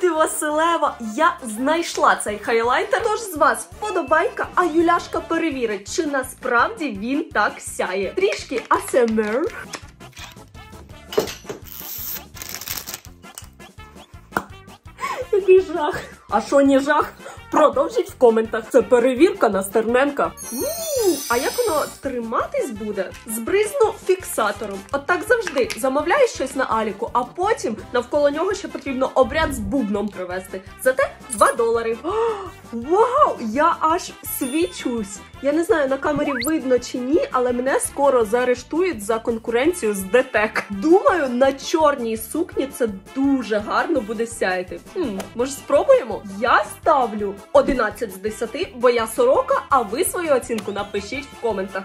ти Василева! Я знайшла цей хайлайтер. Тож з вас вподобайка, а Юляшка перевірить, чи насправді він так сяє. Трішки АСМР. Який жах. А що не жах? Продовжіть в коментах. Це перевірка на Стерненка. А як воно триматись буде? Збризну фіксатором. От так завжди замовляєш щось на Аліку, а потім навколо нього ще потрібно обряд з бубном привезти. Зате 2 долари. Вау! Я аж свічусь. Я не знаю, на камері видно чи ні, але мене скоро заарештують за конкуренцію з ДТЕК. Думаю, на чорній сукні це дуже гарно буде сяяти. Хм, може спробуємо? Я ставлю 11 з 10, бо я сорока, а ви свою оцінку напишіть в коментах.